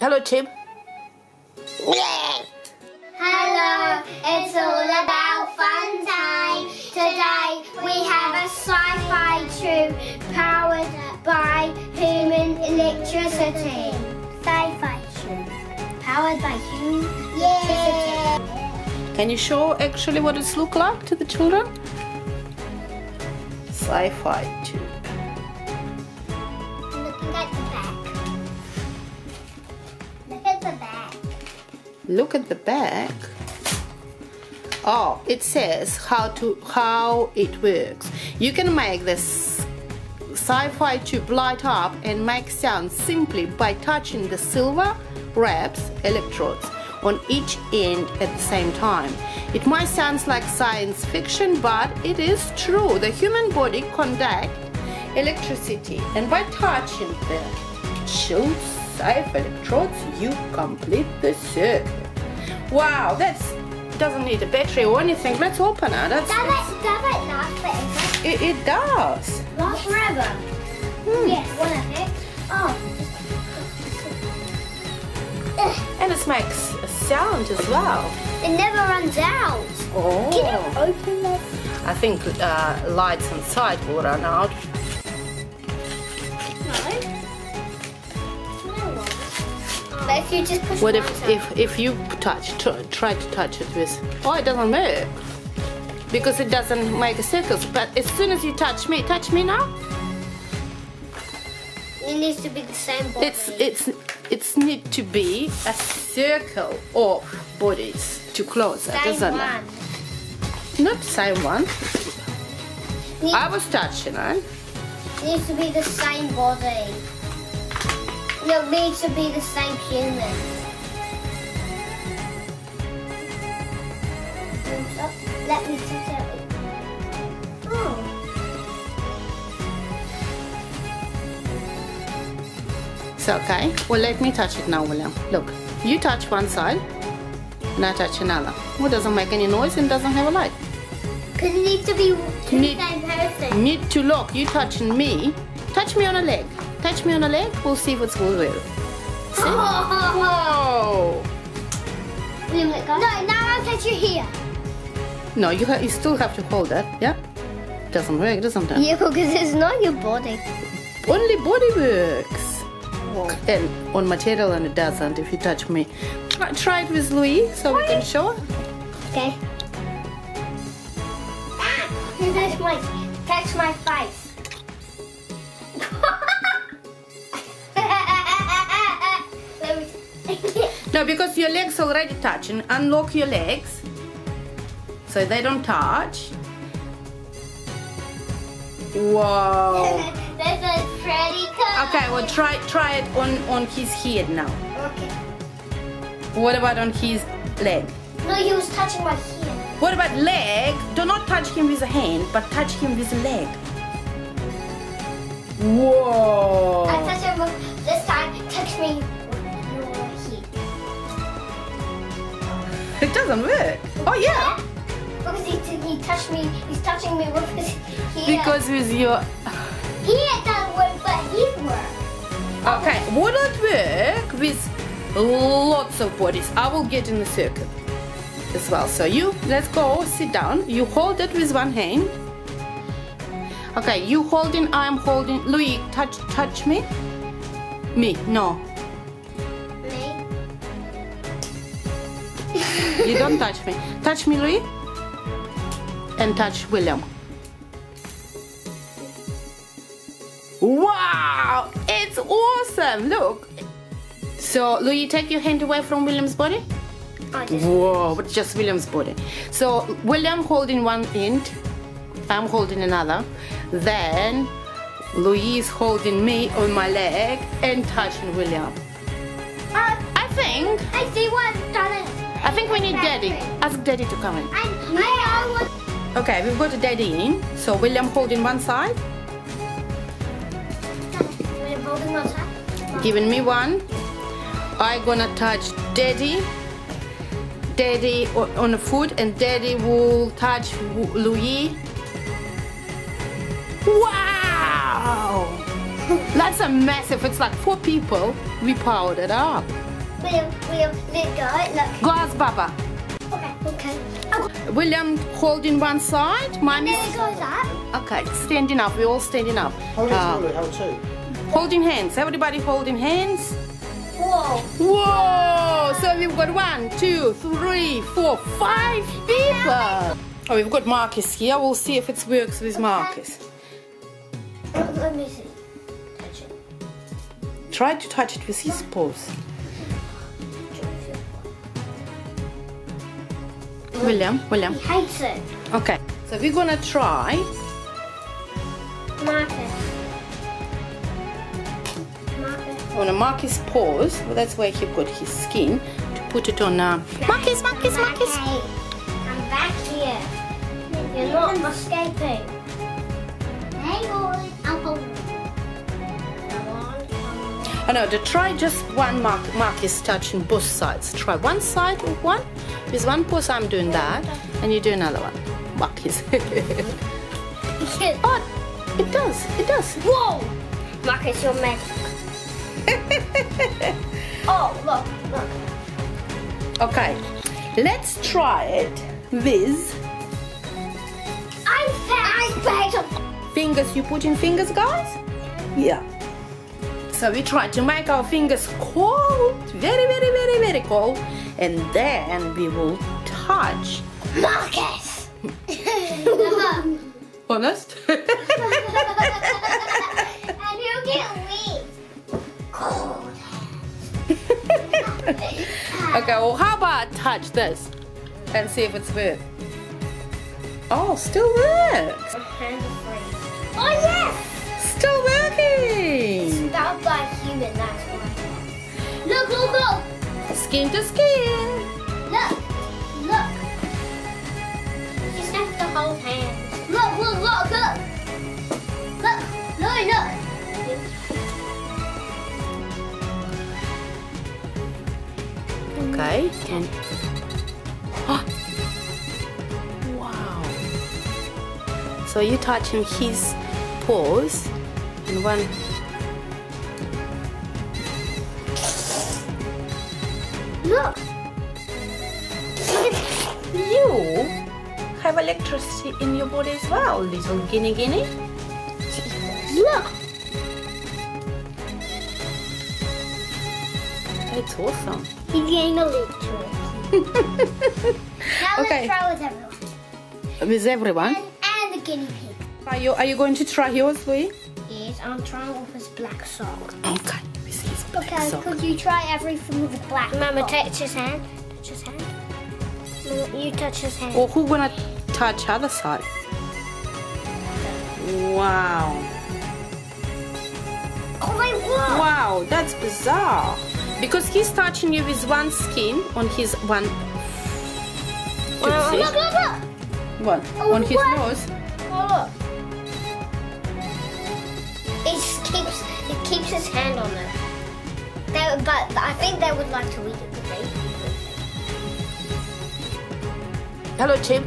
Hello, Chip. Hello, it's all about fun time. Today we have a sci-fi tube powered by human electricity. Sci-fi tube powered by human electricity. Can you show actually what it's look like to the children? Sci-fi tube. look at the back oh it says how to how it works you can make this sci-fi tube light up and make sound simply by touching the silver wraps electrodes on each end at the same time. It might sound like science fiction, but it is true. The human body conducts electricity, and by touching the shields 5 electrodes, you complete the circuit. Wow, that doesn't need a battery or anything. Let's open it. That's, does, it, does it last forever? It, it does. Last forever? Hmm. Yes, one of it. Oh. And it makes a sound as well. It never runs out. Oh. Can you open that? I think uh, lights inside will run out. No. But if you just push What if if if you touch try to touch it with? Oh, it doesn't work because it doesn't make a circles. But as soon as you touch me, touch me now. It needs to be the same body. It's it's it's need to be a circle of bodies to close it, same doesn't one. it? Not the same one. Needs, I was touching it. needs to be the same body. It needs to be the same human. Let me touch it. Oh. It's okay. Well, let me touch it now, William. Look, you touch one side, and I touch another. Well, it doesn't make any noise and doesn't have a light. Because it needs to be two Need- same person. Need to look. You touching me. Touch me on a leg. Touch me on a leg. We'll see what's will work. See? Whoa! William, let go. No, now I'll touch you here. No, you ha- you still have to hold that. Yeah. Doesn't work, doesn't it? Yeah, because it's not your body. Only body works. And on material, and it doesn't. If you touch me, try, try it with Louis so we can show. Okay. You touch my, touch my face. No, because your legs already touching. Unlock your legs so they don't touch. Whoa. this is pretty cool. Okay, well try try it on on his head now. Okay. What about on his leg? No, he was touching my heel. What about leg? Do not touch him with a hand, but touch him with a leg. Whoa. I touch him this time, touch me It doesn't work. Oh yeah. Because he, he touched me, he's touching me with his. Because with your Here it doesn't work, but here works. Okay, would it work with lots of bodies? I will get in the circle as well. So you, let's go, sit down. You hold it with one hand. Okay, you holding, I'm holding. Louis, touch, touch me. Me, no. You don't touch me. Touch me, Louis. And touch William. Wow! It's awesome! Look! So, Louis, take your hand away from William's body. I just Whoa, but just William's body. So, William holding one end, I'm holding another. Then, Louis is holding me on my leg and touching William. Uh, I think, I see one done it. Think we need Daddy. Ask Daddy to come in. Okay, we've got daddy in. So William holding one side, giving me one. I gonna touch daddy. Daddy on the foot and daddy will touch Louis. Wow! That's a massive. It's like four people. We powered it up. William, William, let go. Look. Go ask Baba. Okay, okay. William holding one side. Mommy. there goes up. Okay, standing up. We're all standing up. Hold it, Uh, hold it, hold two. holding hands. Everybody holding hands. Whoa. Whoa! So we've got one, two, three, four, five people. Oh, we've got Marcus here. We'll see if it works with Marcus. Let me see. Touch it. Try to touch it with his paws. William, William. He hates it. Okay, so we're gonna try. Marcus. Marcus. On a Marcus paws, well, that's where he got his skin, to put it on. Uh, Marcus, Marcus, Marcus. hey. Come back here. You're not escaping. Hey, boy. I'll Oh no, to try just one mark, mark is touching both sides. Try one side with one. With one so I'm doing that, and you do another one. Marcus. oh, it does, it does. Whoa! Mark is your magic. oh, look, look. Okay, let's try it with I found. I found. fingers. You put in fingers, guys? Yeah. So we try to make our fingers cold, very, very, very, very cold, and then we will touch. Marcus. Honest? and you get weak. Cold. Okay, well, how about touch this and see if it's work? Oh, still works. Hands are free. Oh yes! Still working. Spelled by human, that's why. Look, look, look! Skin to skin. Look! Look! Just have to hold hands. Look, look, look, look! Look! No, look! Okay, and wow. So you touching his paws and one. Look! You have electricity in your body as well, little guinea guinea. Look! It's awesome. He's getting electricity. leap to it. now Okay. let's try with everyone. With everyone. And, and the guinea pig. Are you are you going to try yours, Lee? Yes, I'm trying with his black sock. Okay. With his black Okay, sock. could you try everything with a black Mama, touch his hand. Touch his hand. Mama, you touch his hand. Or who gonna touch other side? Wow. Oh my god! Wow, that's bizarre. Because he's touching you with one skin on his one. Oh, look, look, look, look! One Oh, on his what? nose. Oh, look. It just keeps it keeps his hand on it. They, but I think they would like to eat it because they. Hello, Chip.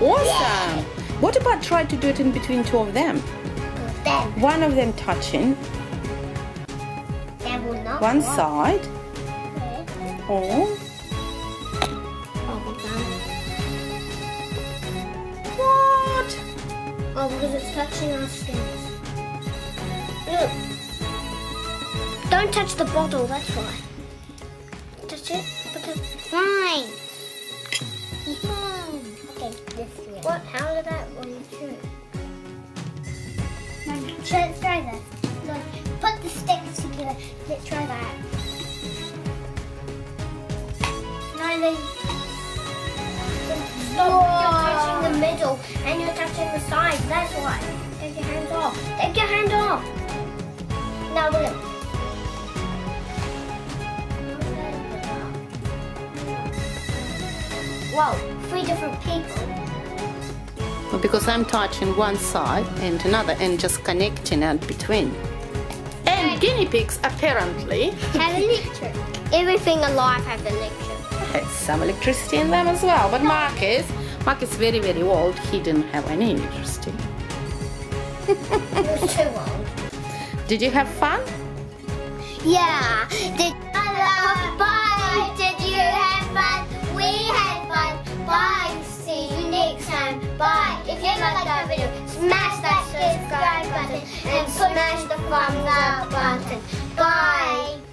Awesome. What about try to do it in between two of them? Then One of them touching they will not. one work. side. Okay. Oh, Oh, what? Oh, because it's touching our skins. Look. Don't touch the bottle, that's why. Touch it. The... Fine. Fine. Okay, this way. What? How did that one? Let's try this. Look, put the sticks together. Let's try that. No, then Stop, you're touching the middle and you're touching the sides, that's why. Take your hands off. Take your hand off. Now look. Whoa, three different people. Because I'm touching one side and another and just connecting it between. And guinea pigs apparently Have electric. Everything alive has electric. has some electricity in them as well. But Marcus, Marcus is very very old. He didn't have any electricity. too long. Did you have fun? Yeah. Did Hello. Bye. Did you have fun? Bye. If you like that video, smash that subscribe button and smash the thumbs up button. Bye.